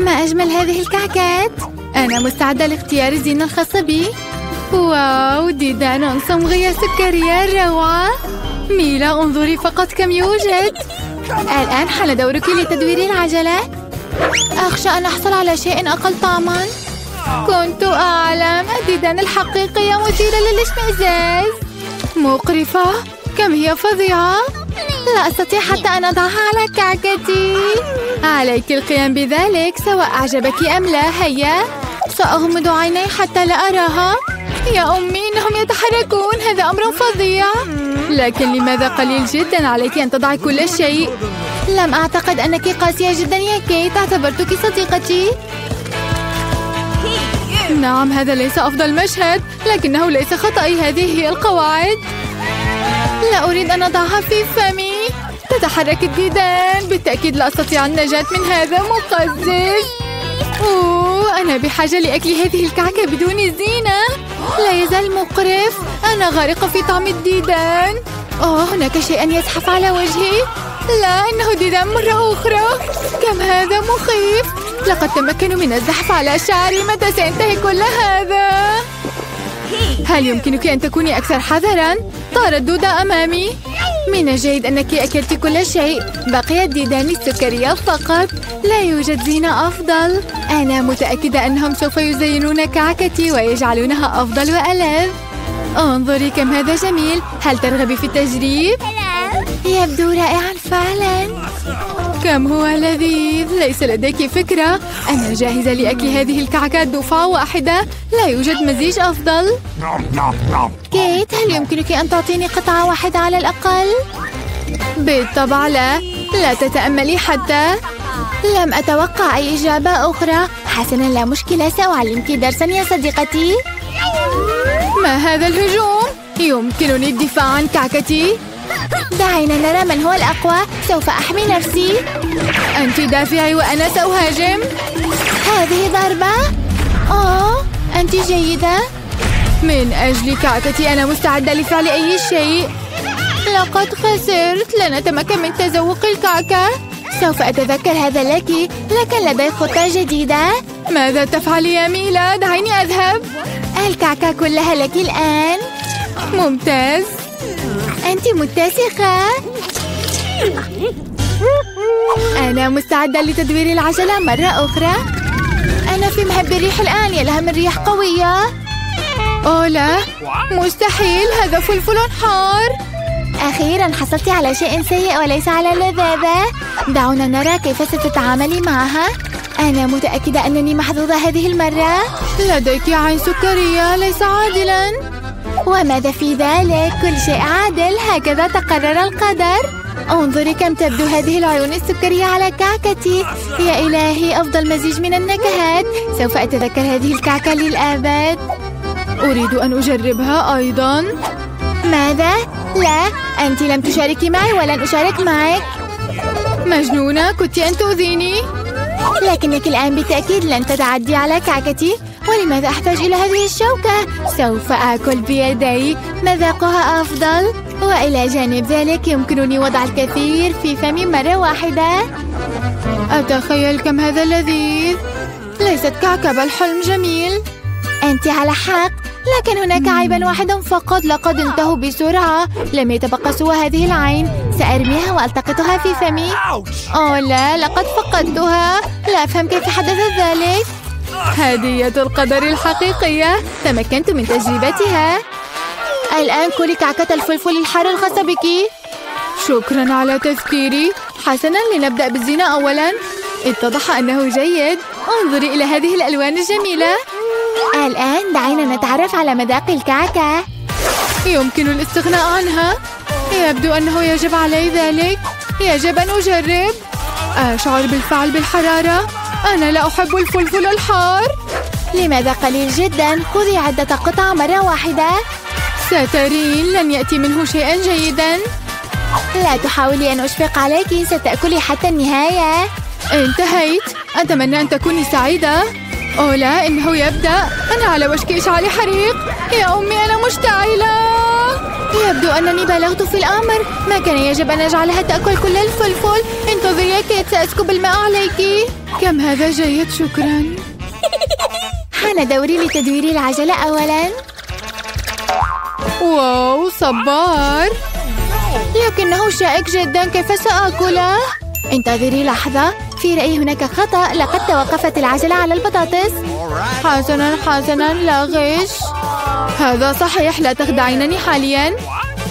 ما أجمل هذه الكعكات. أنا مستعدة لاختيار الزينة الخاصة بي. واو ديدان صمغية سكرية روعة. ميلا انظري فقط كم يوجد. الآن حان دورك لتدوير العجلة. أخشى أن أحصل على شيء أقل طعما. كنت أعلم. الديدان الحقيقية مثيرة للاشمئزاز. مقرفة؟ كم هي فظيعة؟ لا أستطيع حتى أن أضعها على كعكتي. عليك القيام بذلك سواء أعجبك أم لا. هيا سأغمض عيني حتى لا أراها. يا أمي إنهم يتحركون. هذا أمر فظيع. لكن لماذا قليل جدا عليك أن تضعي كل شيء؟ لم أعتقد أنك قاسية جدا يا كيت. اعتبرتك صديقتي. نعم هذا ليس أفضل مشهد لكنه ليس خطأي. هذه هي القواعد. لا أريد أن أضعها في فمي. تتحرك الديدان بالتأكيد لا أستطيع النجاة من هذا. مقزز. أوه أنا بحاجة لأكل هذه الكعكة بدون زينة. لا يزال مقرف. أنا غارقة في طعم الديدان. أوه هناك شيء يزحف على وجهي. لا إنه ديدان مرة أخرى. كم هذا مخيف. لقد تمكنوا من الزحف على شعري متى سينتهي كل هذا. هل يمكنك أن تكوني أكثر حذرا؟ طارت دودة أمامي. من الجيد أنك أكلت كل شيء. بقي الديدان السكرية فقط. لا يوجد زينة أفضل. أنا متأكدة أنهم سوف يزينون كعكتي ويجعلونها أفضل وألذ. انظري كم هذا جميل. هل ترغبي في التجريب؟ يبدو رائعا فعلا. كم هو لذيذ. ليس لديك فكرة أنا جاهزة لأكل هذه الكعكات دفعة واحدة؟ لا يوجد مزيج أفضل. كيت هل يمكنك أن تعطيني قطعة واحدة على الأقل؟ بالطبع لا. لا تتأملي حتى. لم أتوقع أي إجابة أخرى. حسنا لا مشكلة. سأعلمك درسا يا صديقتي. ما هذا الهجوم؟ يمكنني الدفاع عن كعكتي؟ دعينا نرى من هو الأقوى. سوف أحمي نفسي. أنت دافعي وأنا سأهاجم. هذه ضربة. أوه أنت جيدة. من أجل كعكتي أنا مستعدة لفعل أي شيء. لقد خسرت. لن أتمكن من تذوق الكعكة. سوف أتذكر هذا لك. لكن لدي خطة جديدة. ماذا تفعل يا ميلا؟ دعيني أذهب. الكعكة كلها لك الآن. ممتاز. أنت متسخة أنا مستعدة لتدوير العجلة مرة أخرى. أنا في مهب الريح الآن يا لها من ريح قوية. أوه لا مستحيل هذا فلفل حار. أخيرا حصلت على شيء سيء وليس على لذاذة. دعونا نرى كيف ستتعاملي معها. أنا متأكدة أنني محظوظة هذه المرة. لديك عين سكرية ليس عادلا. وماذا في ذلك؟ كل شيء عادل. هكذا تقرر القدر. انظري كم تبدو هذه العيون السكرية على كعكتي. يا إلهي أفضل مزيج من النكهات. سوف أتذكر هذه الكعكة للأبد. أريد أن أجربها أيضا. ماذا؟ لا أنت لم تشاركي معي ولن أشارك معك. مجنونة كنت أن تؤذيني. لكنك الآن بالتأكيد لن تتعدي على كعكتي. ولماذا أحتاج إلى هذه الشوكة؟ سوف آكل بيدي. مذاقها أفضل؟ وإلى جانب ذلك يمكنني وضع الكثير في فمي مرة واحدة. أتخيل كم هذا لذيذ ليست كعكة بل حلم جميل. أنت على حق. لكن هناك عيبا واحدا فقط. لقد انتهوا بسرعة. لم يتبقى سوى هذه العين. سأرميها وألتقطها في فمي. أوه لا. لقد فقدتها. لا أفهم كيف حدث ذلك. هدية القدر الحقيقية تمكنت من تجربتها. الآن كلي كعكة الفلفل الحار الخاصة بك. شكرا على تذكيري. حسنا لنبدأ بالزينة أولا. اتضح أنه جيد. انظري إلى هذه الألوان الجميلة. الآن دعينا نتعرف على مذاق الكعكة. يمكن الاستغناء عنها. يبدو أنه يجب علي ذلك. يجب أن أجرب. أشعر بالفعل بالحرارة. أنا لا أحب الفلفل الحار. لماذا قليل جدا؟ خذي عدة قطع مرة واحدة. سترين لن يأتي منه شيئا جيدا. لا تحاولي أن أشفق عليك ستأكلي حتى النهاية. انتهيت. أتمنى أن تكوني سعيدة. أوه لا إنه يبدأ. أنا على وشك إشعال حريق. يا أمي أنا مشتعلة. يبدو أنني بلغت في الأمر. ما كان يجب أن أجعلها تأكل كل الفلفل؟ انتظري يا كيت سأسكب الماء عليك. كم هذا جيد شكرا. حان دوري لتدوير العجلة أولا. واو صبار. لكنه شائك جدا كيف سآكله؟ انتظري لحظة. في رأيي هناك خطأ. لقد توقفت العجلة على البطاطس. حسنا حسنا لا غش. هذا صحيح لا تخدعينني حاليا.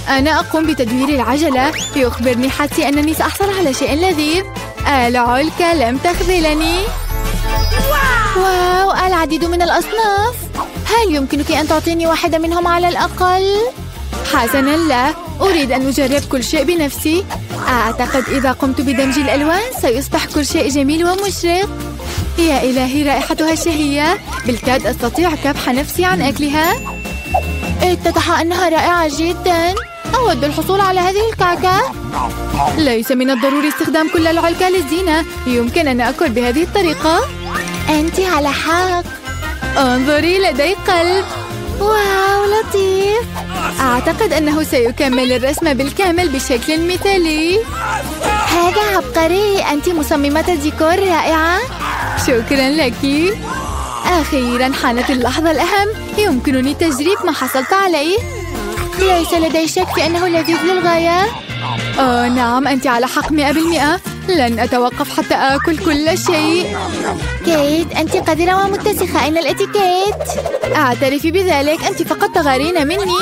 أنا أقوم بتدوير العجلة. يخبرني حدسي أنني سأحصل على شيء لذيذ. العلكة لم تخذلني. واو العديد من الأصناف. هل يمكنك أن تعطيني واحدة منهم على الأقل؟ حسنا لا. أريد أن أجرب كل شيء بنفسي. أعتقد إذا قمت بدمج الألوان سيصبح كل شيء جميل ومشرق. يا إلهي رائحتها شهية. بالكاد أستطيع كبح نفسي عن أكلها. اتضح أنها رائعة جدا. أود الحصول على هذه الكعكة. ليس من الضروري استخدام كل العلكة للزينة. يمكن أن أكل بهذه الطريقة. أنت على حق انظري لدي قلب. واو لطيف. أعتقد أنه سيكمل الرسم بالكامل بشكل مثالي. هذا عبقري. أنت مصممة الديكور رائعة. شكرا لك. أخيرا حانت اللحظة الأهم. يمكنني تجريب ما حصلت عليه. ليس لدي شك في أنه لذيذ للغاية. آه نعم أنت على حق مئة بالمئة. لن أتوقف حتى آكل كل شيء. كيت أنت قذرة ومتسخة. أين الاتيكيت؟ أعترفي بذلك أنت فقط تغارين مني.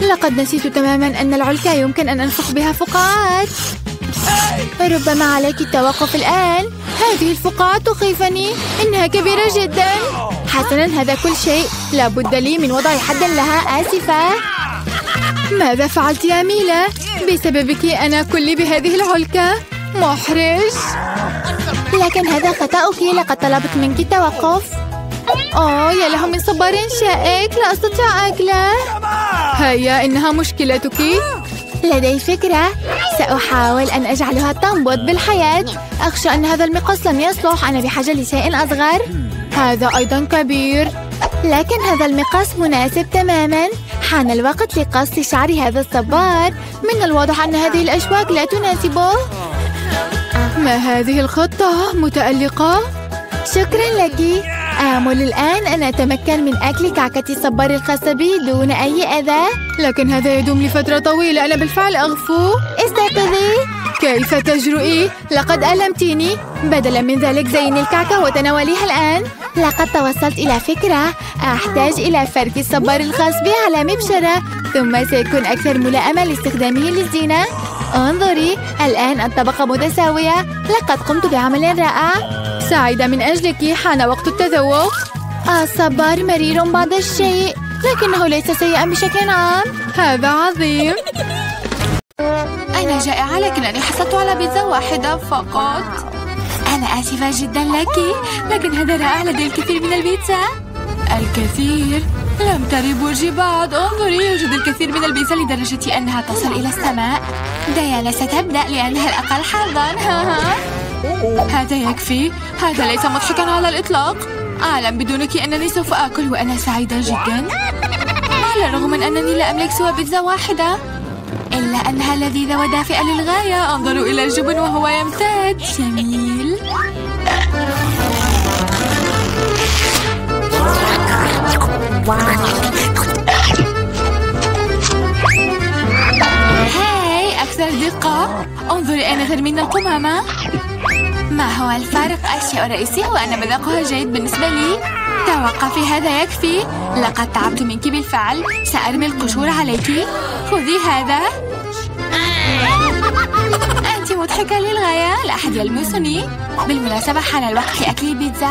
لقد نسيت تماما أن العلكة يمكن أن أنفخ بها فقاعات. ربما عليك التوقف الآن. هذه الفقاعة تخيفني إنها كبيرة جدا. حسنا هذا كل شيء. لابد لي من وضع حد لها آسفة. ماذا فعلت يا ميلا؟ بسببك أنا كلي بهذه العلكة؟ محرج؟ لكن هذا خطأك لقد طلبت منك التوقف. أوه يا له من صبار شائك لا أستطيع أكله. هيا إنها مشكلتك. لدي فكرة. سأحاول أن أجعلها تنبض بالحياة. أخشى أن هذا المقص لن يصلح. أنا بحاجة لشيء أصغر. هذا أيضا كبير. لكن هذا المقص مناسب تماما. حان الوقت لقص شعر هذا الصبار. من الواضح أن هذه الأشواك لا تناسبه. ما هذه الخطة متألقة؟ شكرا لك. آمل الآن أن أتمكن من أكل كعكة الصبار الخاصة بي دون أي أذى. لكن هذا يدوم لفترة طويلة. أنا بالفعل أغفو. استيقظي. كيف تجرؤي؟ لقد ألمتيني. بدلا من ذلك زيني الكعكة وتناوليها الآن. لقد توصلت إلى فكرة. أحتاج إلى فرك الصبار الخاص بي على مبشرة. ثم سيكون أكثر ملائمة لاستخدامه للزينة. انظري الآن الطبقة متساوية. لقد قمت بعمل رائع. سعيدة من أجلك حان وقت التذوق. الصبار مرير بعض الشيء لكنه ليس سيئا بشكل عام. هذا عظيم. أنا جائعة لكنني حصلت على بيتزا واحدة فقط. أنا آسفة جدا لك. لكن هذا رائع لدي الكثير من البيتزا. الكثير. لم تري بوجهي بعد انظري يوجد الكثير من البيتزا لدرجة أنها تصل إلى السماء. ديانا ستبدأ لأنها الأقل حظا. هذا يكفي. هذا ليس مضحكا على الإطلاق. أعلم بدونك أنني سوف آكل وأنا سعيدة جدا. على الرغم من أنني لا أملك سوى بيتزا واحدة. إلا أنها لذيذة ودافئة للغاية. أنظر إلى الجبن وهو يمتد. جميل. هاي أكثر دقة. انظري أين ترمين القمامة. ما هو الفارق؟ الشيء الرئيسي هو أن مذاقها جيد بالنسبة لي. توقفي هذا يكفي. لقد تعبت منك بالفعل. سأرمي القشور عليك. خذي هذا. أنت مضحكة للغاية. لا أحد يلمسني. بالمناسبة حان الوقت لأكل البيتزا.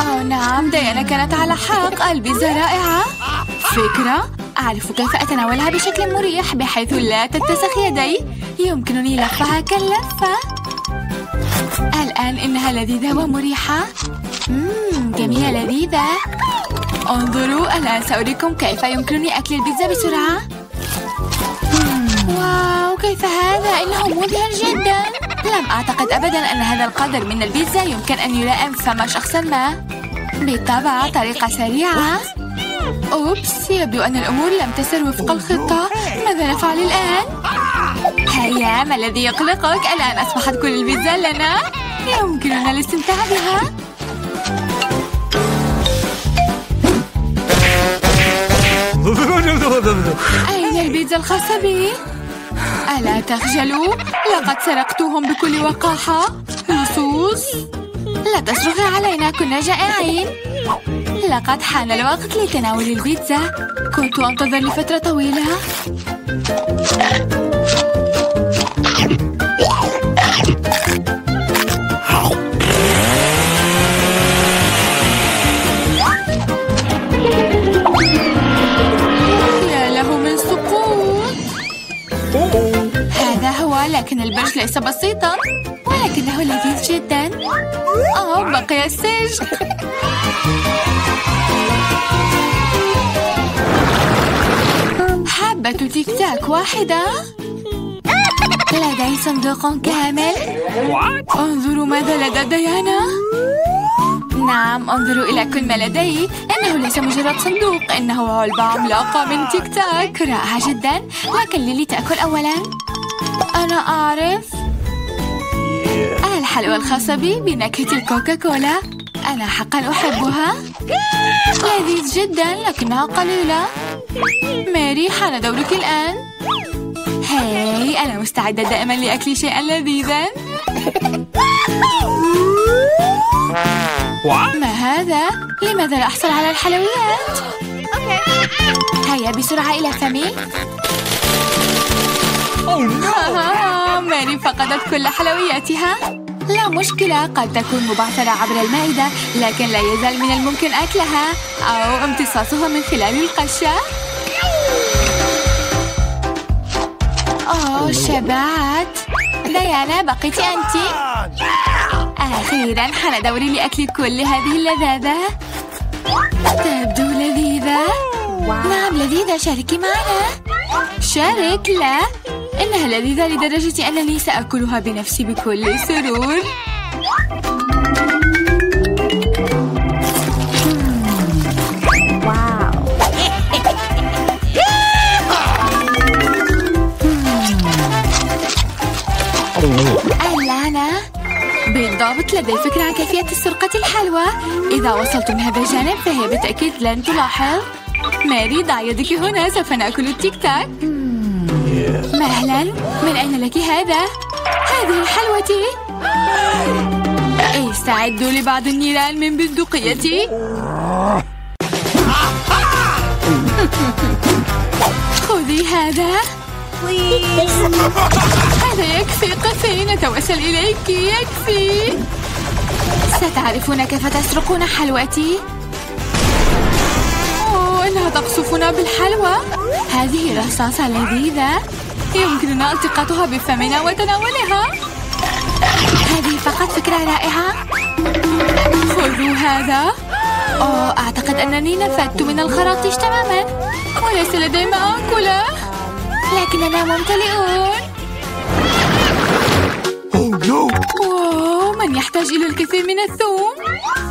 أوه نعم. ديانا كانت على حق. البيتزا رائعة. فكرة. أعرف كيف أتناولها بشكل مريح بحيث لا تتسخ يدي. يمكنني لفها كاللفة. الآن إنها لذيذة ومريحة. جميلة لذيذة. انظروا الآن سأريكم كيف يمكنني أكل البيتزا بسرعة؟ واو كيف هذا؟ إنه مذهل جدا. لم أعتقد أبدا أن هذا القدر من البيتزا يمكن أن يلائم فم شخص ما. بالطبع طريقة سريعة. أوبس يبدو أن الأمور لم تسر وفق الخطة. ماذا نفعل الآن؟ هيا ما الذي يقلقك؟ الآن أصبحت كل البيتزا لنا. يمكننا الاستمتاع بها. أين البيتزا الخاصة بي؟ ألا تخجلوا؟ لقد سرقتهم بكل وقاحة. لصوص. لا تصرخي علينا كنا جائعين. لقد حان الوقت لتناول البيتزا. كنت أنتظر لفترة طويلة. لكن البرج ليس بسيطا ولكنه لذيذ جدا. آه بقي السجق حبة تيك تاك واحدة؟ لدي صندوق كامل. انظروا ماذا لدى ديانا. نعم انظروا إلى كل ما لدي إنه ليس مجرد صندوق إنه علبة عملاقة من تيك تاك رائعة جدا. لكن ليلي تأكل أولا. أنا أعرف. الحلوى الخاصة بي بنكهة الكوكا كولا أنا حقا أحبها. لذيذ جدا لكنها قليلة. ماري حان دورك الآن. هاي أنا مستعدة دائما لأكل شيئا لذيذا. ما هذا؟ لماذا لا أحصل على الحلويات؟ هيا بسرعة إلى فمي. ماري فقدت كل حلوياتها. لا مشكلة قد تكون مبعثرة عبر المائدة لكن لا يزال من الممكن أكلها أو امتصاصها من خلال القشة. أوه شبعت. ديانا بقيت أنت. أخيرا حان دوري لأكل كل هذه اللذاذة. تبدو لذيذة. نعم لذيذة. شاركي معنا. شارك لا. إنها لذيذة لدرجة أنني سأكلها بنفسي بكل سرور. بالضبط لدي فكرة عن كيفية سرقة الحلوى إذا وصلت من هذا الجانب فهي بالتأكيد لن تلاحظ. ماري ضع يدك هنا سوف نأكل التيك تاك. مهلا من أين لك هذا؟ هذه حلوتي استعدوا لبعض النيران من بندقيتي خذي هذا. هذا يكفي قفي نتوسل إليك. يكفي. ستعرفون كيف تسرقون حلوتي. أوه إنها تقصفنا بالحلوى. هذه رصاصة لذيذة. يمكننا التقاطها بفمنا وتناولها. هذه فقط فكرة رائعة. خذوا هذا. أوه أعتقد أنني نفدت من الخراطيش تماما. وليس لدي ما آكله لكننا ممتلئون. من يحتاج إلى الكثير من الثوم؟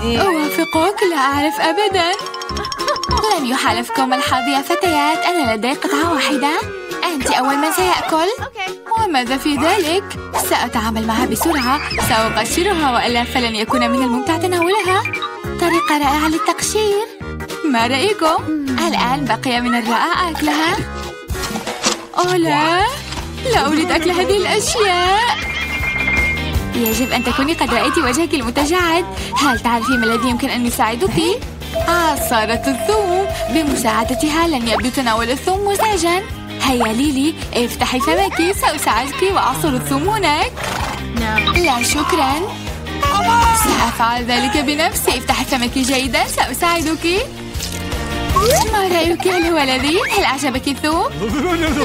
أوافقك لا أعرف أبدا. لن يحالفكم الحظ يا فتيات. أنا لدي قطعة واحدة. أنت أول من سيأكل؟ وماذا في ذلك؟ سأتعامل معها بسرعة. سأقشرها وإلا فلن يكون من الممتع تناولها. طريقة رائعة للتقشير. ما رأيكم؟ الآن بقي من الرائع أكلها. أوه لا لا أريد أكل هذه الأشياء. يجب أن تكوني قد رأيت وجهك المتجعد. هل تعرفي ما الذي يمكن أن يساعدك؟ عصارة الثوم. بمساعدتها لن يبدو تناول الثوم مزعجا. هيا ليلي افتحي فمك سأساعدك وأعصر الثوم هناك لا شكرا. سأفعل ذلك بنفسي. افتحي فمك جيدا سأساعدك ما رأيك هل هو لذيذ؟ هل أعجبك الثوم؟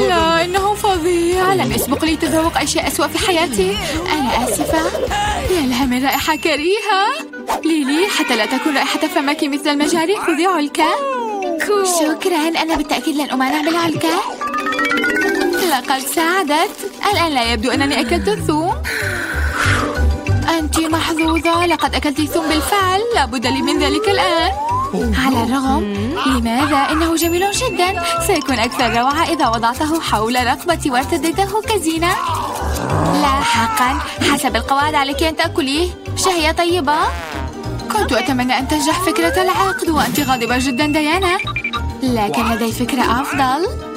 لا إنه فظيع. لم يسبق لي تذوق أي شيء أسوأ في حياتي. أنا آسفة. يا لها من رائحة كريهة. ليلي حتى لا تكون رائحة فمك مثل المجاري خذي علكة. شكرا. أنا بالتأكيد لن أمانع بالعلكة. لقد ساعدت. الآن لا يبدو أنني أكلت الثوم. أنت محظوظة. لقد أكلت ثوم بالفعل. لابد لي من ذلك الآن. على الرغم. لماذا؟ إنه جميل جدا. سيكون أكثر روعة إذا وضعته حول رقبتي وارتديته كزينة. لا حقا حسب القواعد عليك أن تأكليه. شهية طيبة. كنت أتمنى أن تنجح فكرة العقد وأنت غاضبة جدا ديانا. لكن لدي فكرة أفضل.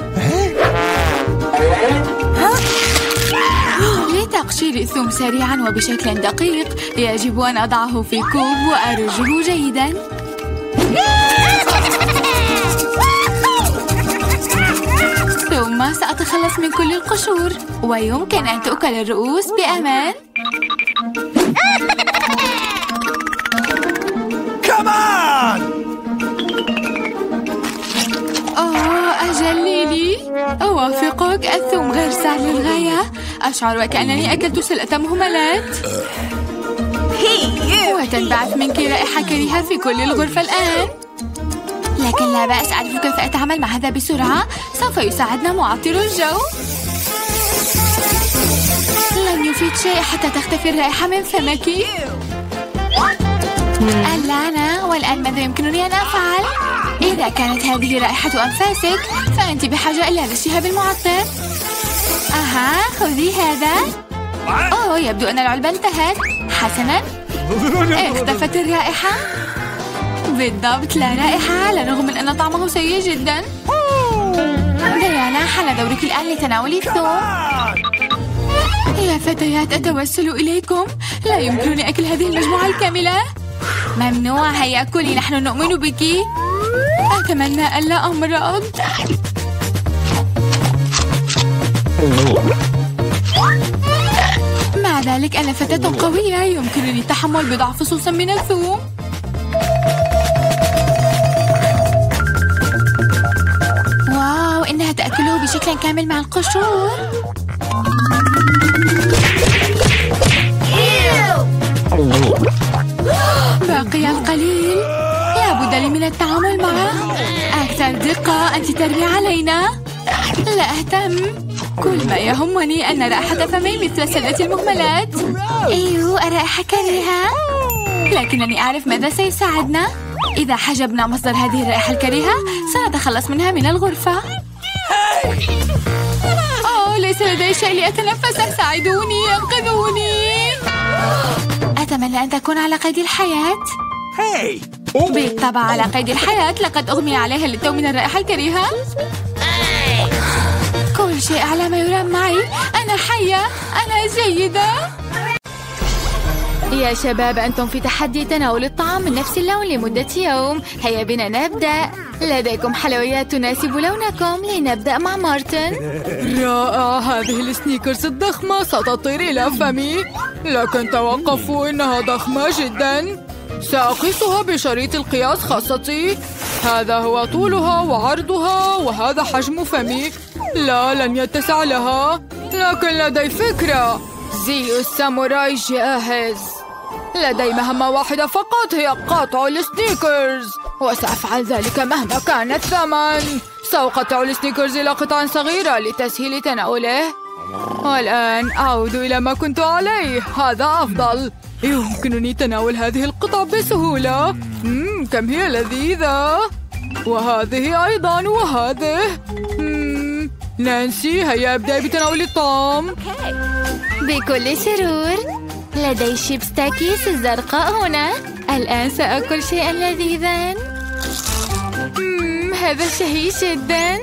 لتقشير الثوم سريعا وبشكل دقيق يجب أن أضعه في كوب وأرجه جيدا. ثم سأتخلص من كل القشور ويمكن أن تؤكل الرؤوس بأمان. أوه أوافقك الثوم غير سهل للغاية أشعر وكأنني أكلت سلة مهملات. وتنبعث منك رائحة كريهة في كل الغرفة الآن. لكن لا بأس أعرف كيف أتعامل مع هذا بسرعة. سوف يساعدنا معطر الجو. لن يفيد شيء حتى تختفي الرائحة من فمك. اللعنة والآن ماذا يمكنني أن أفعل؟ إذا كانت هذه رائحة أنفاسك فأنت بحاجة إلى رشها بالمعطر أها خذي هذا. أوه يبدو أن العلبة انتهت. حسنا. اختفت الرائحة. بالضبط لا رائحة على الرغم من أن طعمه سيء جدا. ديانا حان دورك الآن لتناول الثوم. يا فتيات أتوسل إليكم. لا يمكنني أكل هذه المجموعة الكاملة. ممنوع هيا كلي نحن نؤمن بك. أتمنى ألا أمرض مع ذلك أنا فتاة قوية يمكنني التحمل بضع فصوص من الثوم. واو إنها تأكله بشكل كامل مع القشور. من التعامل معه. أكثر دقة أنت ترمي علينا. لا أهتم. كل ما يهمني أن رائحة فمي مثل سلة المهملات. أيوه الرائحة كريهة لكنني أعرف ماذا سيساعدنا. إذا حجبنا مصدر هذه الرائحة الكريهة سنتخلص منها من الغرفة. أوه ليس لدي شيء لأتنفسه ساعدوني أنقذوني. أتمنى أن تكون على قيد الحياة. بالطبع على قيد الحياة لقد أغمي عليها للتو من الرائحة الكريهة. كل شيء على ما يرام معي. أنا حية أنا جيدة. يا شباب أنتم في تحدي تناول الطعام من نفس اللون لمدة يوم. هيا بنا نبدأ. لديكم حلويات تناسب لونكم. لنبدأ مع مارتن. رائع هذه السنيكرز الضخمة. ستطير إلى فمي. لكن توقفوا إنها ضخمة جدا. سأقيسها بشريط القياس خاصتي. هذا هو طولها وعرضها وهذا حجم فمي لا لن يتسع لها. لكن لدي فكرة. زي الساموراي جاهز. لدي مهمة واحدة فقط هي قطع السنيكرز. وسأفعل ذلك مهما كان الثمن. سأقطع السنيكرز إلى قطع صغيرة لتسهيل تناوله. والآن أعود إلى ما كنت عليه. هذا أفضل. يمكنني تناول هذه القطع بسهولة. مم كم هي لذيذة. وهذه أيضا وهذه. مم نانسي هيا ابدأي بتناول الطعام. بكل سرور لدي شيبس تاكيس الزرقاء هنا. الآن سأكل شيئا لذيذا. مم هذا شهي جدا.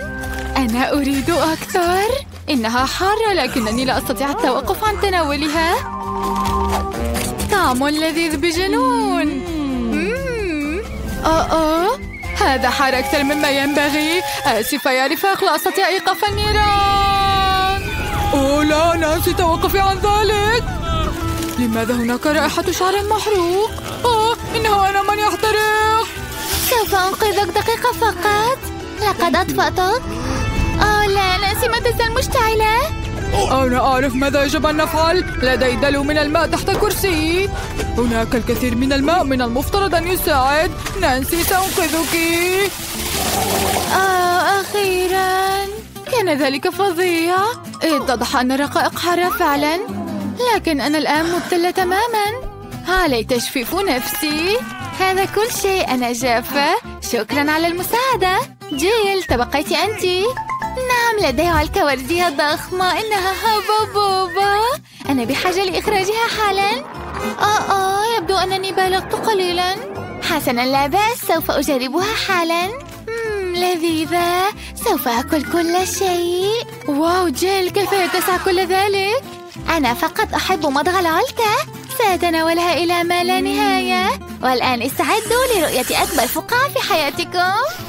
أنا أريد أكثر. إنها حارة لكنني لا أستطيع التوقف عن تناولها. طعم لذيذ بجنون. مم. أوه هذا حار أكثر مما ينبغي. آسفة يا رفاق لا أستطيع إيقاف النيران. أوه لا نانسي توقفي عن ذلك. لماذا هناك رائحة شعر محروق؟ آه إنه أنا من يحترق. سوف أنقذك دقيقة فقط. لقد أطفأتك أوه لا ناسي ما تزال مشتعلة. أنا أعرف ماذا يجب أن نفعل. لدي دلو من الماء تحت كرسي. هناك الكثير من الماء من المفترض أن يساعد. نانسي سأنقذك. آه أخيرا. كان ذلك فظيع. اتضح أن الرقائق حارة فعلا. لكن أنا الآن مبتلة تماما. علي تجفيف نفسي. هذا كل شيء أنا جافة شكرا على المساعدة. جيل تبقيت أنت. نعم لدي علكة وردية ضخمة إنها هبا بوبا أنا بحاجة لإخراجها حالا. آه آه يبدو أنني بالغت قليلا. حسنا لا بأس. سوف أجربها حالا. لذيذة. سوف أكل كل شيء. واو جيل كيف يتسع كل ذلك؟ أنا فقط أحب مضغ العلكة سأتناولها إلى ما لا نهاية. والآن استعدوا لرؤية أكبر فقاعة في حياتكم.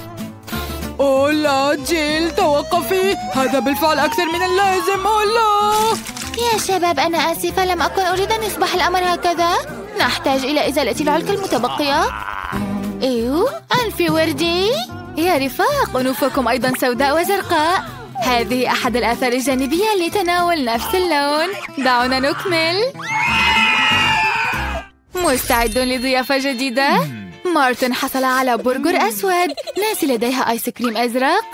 أوه لا جيل توقفي. هذا بالفعل أكثر من اللازم. أوه لا يا شباب أنا آسفة. لم أكن أريد أن يصبح الأمر هكذا. نحتاج إلى إزالة العلكة المتبقية. إيو أنفي وردي يا رفاق أنوفكم أيضا سوداء وزرقاء. هذه أحد الآثار الجانبية لتناول نفس اللون. دعونا نكمل. مستعدون لضيافة جديدة؟ مارتن حصل على برجر أسود. ناسي لديها آيس كريم أزرق.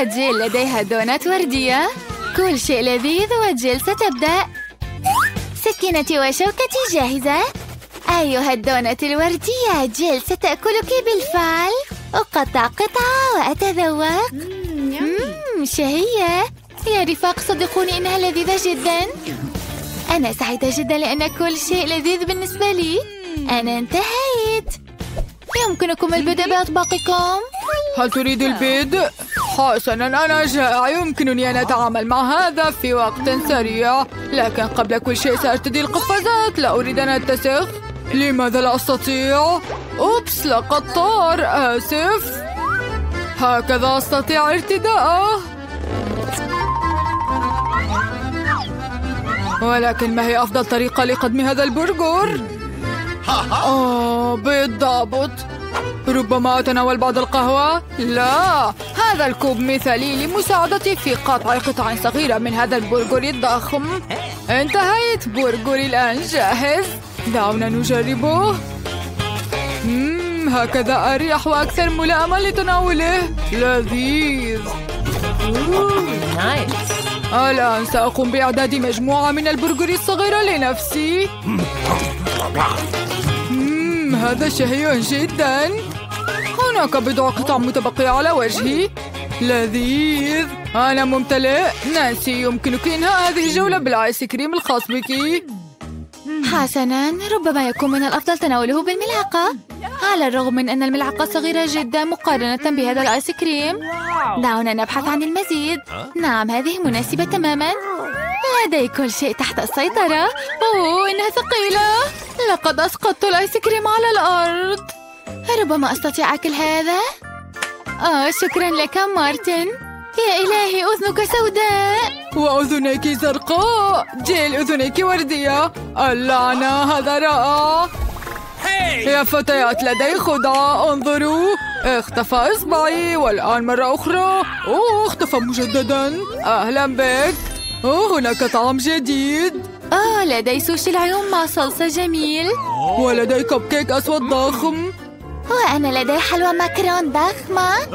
وجيل لديها دونات وردية. كل شيء لذيذ وجيل ستبدأ. سكينتي وشوكتي جاهزة. أيها الدونات الوردية جيل ستأكلك بالفعل أقطع قطعة وأتذوق. مم شهية. يا رفاق صدقوني إنها لذيذة جدا. أنا سعيدة جدا لأن كل شيء لذيذ بالنسبة لي. أنا انتهيت. يمكنكم البدء بأطباقكم هل تريد البيض؟ حسنا أنا جائع. يمكنني أن أتعامل مع هذا في وقت سريع. لكن قبل كل شيء سأرتدي القفازات. لا أريد أن أتسخ. لماذا لا أستطيع؟ oops لقد طار. آسف. هكذا أستطيع ارتداءه. ولكن ما هي أفضل طريقة لقدم هذا البرجر؟ آه بالضبط. ربما أتناول بعض القهوة؟ لا. هذا الكوب مثالي لمساعدتي في قطع قطع صغيرة من هذا البرجر الضخم. انتهيت. برجري الآن جاهز. دعونا نجربه. مم هكذا أريح وأكثر ملائمة لتناوله. لذيذ. الآن سأقوم بإعداد مجموعة من البرجر الصغيرة لنفسي. مم هذا شهي جدا. هناك بضع قطع متبقية على وجهي. لذيذ. أنا ممتلئ. نانسي يمكنك إنهاء هذه الجولة بالآيس كريم الخاص بك. حسنا. ربما يكون من الأفضل تناوله بالملعقة على الرغم من أن الملعقة صغيرة جدا مقارنة بهذا الآيس كريم. دعونا نبحث عن المزيد. نعم هذه مناسبة تماما. لدي كل شيء تحت السيطرة. أوه إنها ثقيلة. لقد أسقطت الآيس كريم على الأرض. ربما أستطيع أكل هذا؟ آه شكرا لك مارتن. يا إلهي أذنك سوداء. وأذنيك زرقاء. جيل أذنيك وردية. اللعنة هذا رائع. يا فتيات لدي خدعة. انظروا. اختفى إصبعي والآن مرة أخرى. أوه اختفى مجددا. أهلا بك. أوه هناك طعام جديد. آه لدي سوشي العيون مع صلصة جميل. ولدي كب كيك أسود ضخم. وأنا لدي حلوى ماكرون ضخمة.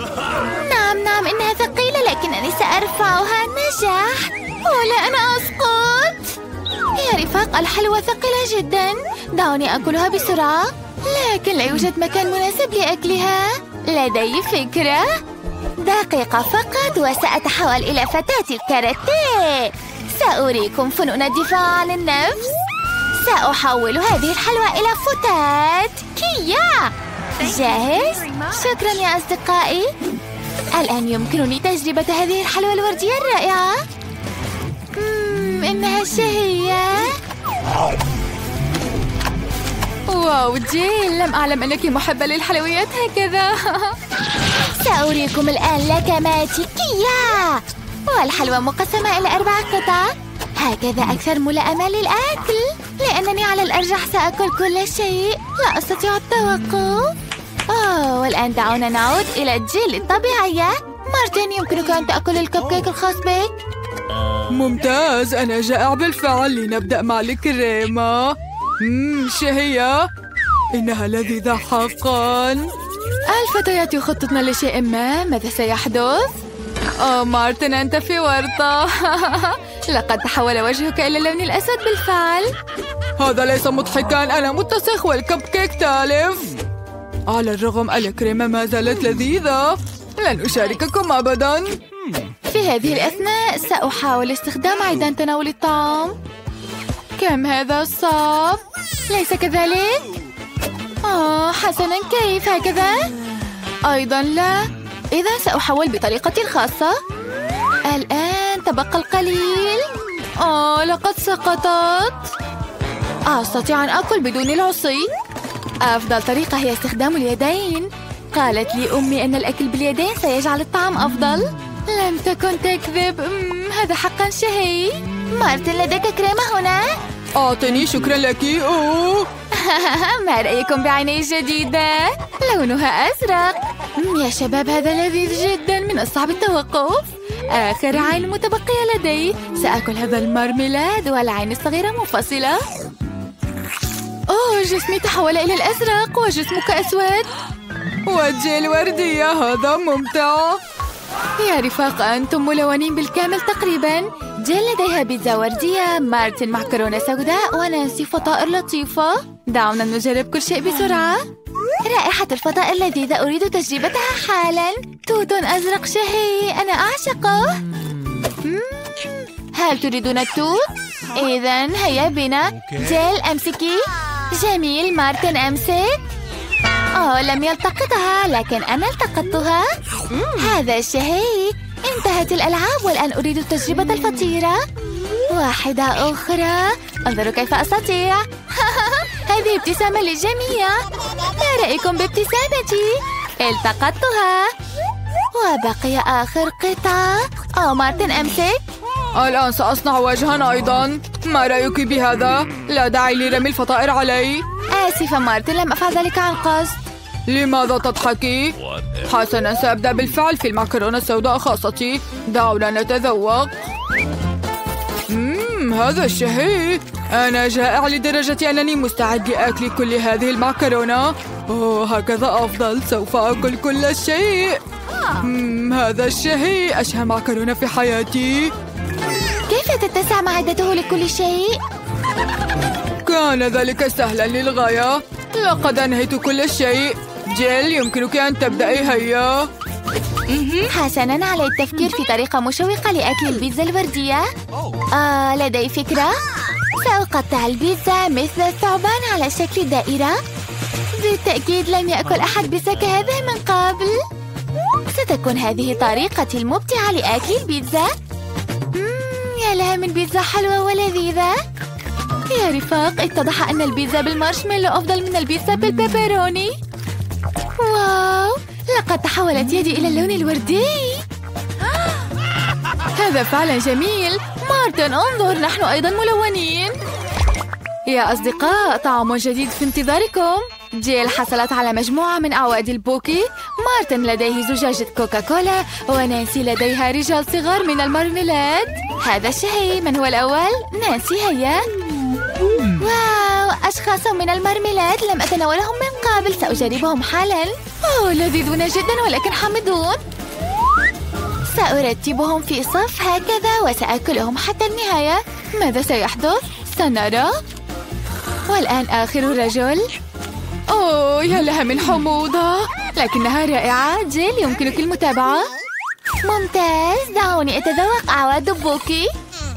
نعم نعم إنها ثقيلة لكنني سأرفعها. نجاح. ولا أنا أسقط. يا رفاق الحلوى ثقيلة جدا. دعوني أكلها بسرعة. لكن لا يوجد مكان مناسب لأكلها. لدي فكرة. دقيقة فقط وسأتحول إلى فتاة الكاراتيه. سأريكم فنون الدفاع عن النفس سأحول هذه الحلوى إلى فتاة كيا. جاهز؟ شكرا يا أصدقائي. الآن يمكنني تجربة هذه الحلوى الوردية الرائعة. مم، إنها شهية. واو جيل. لم أعلم أنك محبة للحلويات هكذا. سأريكم الآن لكماتي والحلوى مقسمة إلى أربع قطع. هكذا أكثر ملائمة للأكل. لأنني على الأرجح سأكل كل شيء. لا أستطيع التوقف. آه والآن دعونا نعود إلى الجيل الطبيعية. مارتن يمكنك أن تأكل الكب كيك الخاص بك؟ ممتاز أنا جائع بالفعل. لنبدأ مع الكريمة. مم شهية إنها لذيذة حقا. الفتيات يخططن لشيء ما ماذا سيحدث؟ أوه مارتن أنت في ورطة. لقد تحول وجهك إلى اللون الأسود بالفعل. هذا ليس مضحكا أنا متسخ والكب كيك تالف. على الرغم الكريمة ما زالت لذيذة. لن أشارككم أبدا. في هذه الأثناء سأحاول استخدام عيدان تناول الطعام. كم هذا صعب ليس كذلك؟ آه حسنا كيف هكذا؟ أيضا لا. إذا سأحول بطريقتي الخاصة. الآن تبقى القليل. آه لقد سقطت. أستطيع أن أكل بدون العصي. أفضل طريقة هي استخدام اليدين. قالت لي أمي أن الأكل باليدين سيجعل الطعام أفضل. لم تكن تكذب. هذا حقا شهي. مارتن لديك كريمة هنا؟ أعطني شكرا لك. أوه. ما رأيكم بعيني جديدة؟ لونها أزرق. يا شباب هذا لذيذ جدا. من الصعب التوقف. آخر عين متبقية لدي. سأكل هذا المارميلاد والعين الصغيرة منفصلة. أوه جسمي تحول إلى الأزرق وجسمك أسود. وجهي الوردية هذا ممتع. يا رفاق أنتم ملونين بالكامل تقريبا. جيل لديها بيتزا وردية مارتن معكرونة سوداء ونانسي فطائر لطيفة. دعونا نجرب كل شيء بسرعة. رائحة الفطائر لذيذة أريد تجربتها حالا. توت أزرق شهي. أنا أعشقه. هل تريدون التوت؟ إذا هيا بنا. جيل أمسكي. جميل. مارتن أمسك. أوه لم يلتقطها لكن أنا التقطتها. هذا شهي انتهت الألعاب والآن أريد التجربة الفطيرة. واحدة أخرى. انظروا كيف أستطيع. هذه ابتسامة للجميع. ما رأيكم بابتسامتي؟ التقطتها. وبقي آخر قطعة. أو مارتن أمسك. الآن سأصنع وجها أيضا. ما رأيك بهذا؟ لا داعي لرمي الفطائر علي. آسفة مارتن لم أفعل ذلك عن قصد لماذا تضحكي؟ حسنا سأبدأ بالفعل في المعكرونة السوداء خاصتي دعونا نتذوق. مم هذا شهي أنا جائع لدرجة أنني مستعد لأكل كل هذه المعكرونة. أوه هكذا أفضل سوف أكل كل شيء. مم هذا الشهي أشهى معكرونة في حياتي. كيف تتسع معدته لكل شيء؟ كان ذلك سهلا للغاية. لقد أنهيت كل شيء. جيل يمكنك أن تبدأي هيا حسنا علي التفكير في طريقة مشوقة لأكل البيتزا الوردية. آه لدي فكرة. سأقطع البيتزا مثل الثعبان على شكل دائرة. بالتأكيد لم يأكل أحد بيتزا كهذه من قبل. ستكون هذه طريقتي الممتعة لأكل البيتزا. يا لها من بيتزا حلوة ولذيذة. يا رفاق اتضح أن البيتزا بالمارشميلو أفضل من البيتزا بالبيبروني. wow لقد تحولت يدي إلى اللون الوردي. هذا فعلا جميل. مارتن انظر نحن أيضا ملونين. يا أصدقاء طعام جديد في انتظاركم. جيل حصلت على مجموعة من أعواد البوكي. مارتن لديه زجاجة كوكاكولا ونانسي لديها رجال صغار من المارميلاد. هذا الشهي من هو الأول؟ نانسي هيا. واو أشخاص من المارميلاد لم أتناولهم من قبل سأجربهم حالا. أوه لذيذون جدا ولكن حامضون سأرتبهم في صف هكذا وسأكلهم حتى النهاية. ماذا سيحدث؟ سنرى. والآن آخر رجل. أوه يا لها من حموضة. لكنها رائعة جيل يمكنك المتابعة. ممتاز دعوني أتذوق أعواد بوكي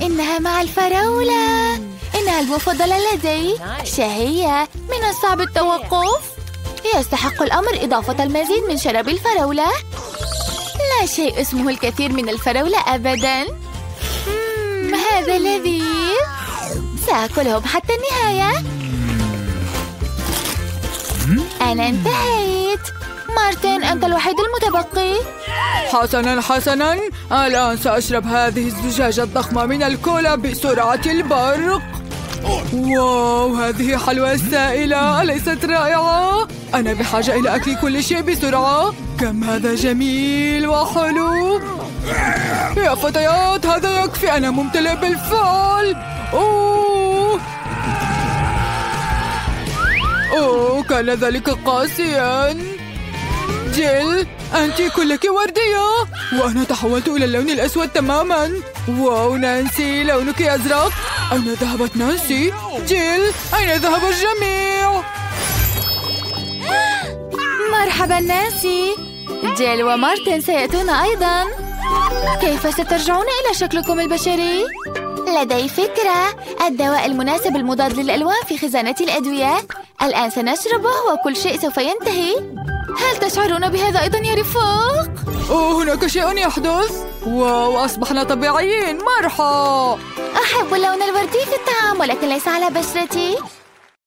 إنها مع الفراولة. إنها المفضلة لدي شهية من الصعب التوقف. يستحق الأمر إضافة المزيد من شراب الفراولة. لا شيء اسمه الكثير من الفراولة أبدا. مم هذا لذيذ. سأكلهم حتى النهاية. أنا انتهيت. مارتن أنت الوحيد المتبقي. حسنا حسنا. الآن سأشرب هذه الزجاجة الضخمة من الكولا بسرعة البرق. واو هذه حلوى سائلة أليست رائعة؟ أنا بحاجة إلى أكل كل شيء بسرعة. كم هذا جميل وحلو. يا فتيات هذا يكفي. أنا ممتلئ بالفعل. أوه. أوه كان ذلك قاسيا. جيل أنت كلك وردية. وأنا تحولت إلى اللون الأسود تماما. واو نانسي لونك أزرق. أين ذهبت نانسي؟ جيل أين ذهب الجميع؟ مرحبا نانسي. جيل ومارتن سيأتون أيضا. كيف سترجعون إلى شكلكم البشري؟ لدي فكرة. الدواء المناسب المضاد للألوان في خزانة الأدوية. الآن سنشربه وكل شيء سوف ينتهي. هل تشعرون بهذا أيضا يا رفاق؟ أوه هناك شيء يحدث. واو أصبحنا طبيعيين. مرحى أحب اللون الوردي في الطعام ولكن ليس على بشرتي.